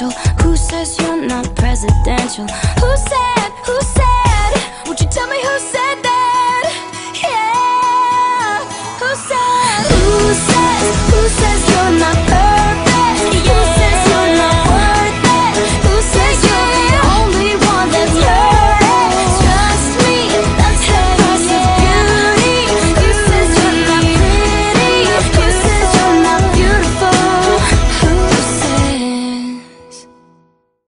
special? Who says you're not presidential? Who said, who said?